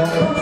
감사합니다.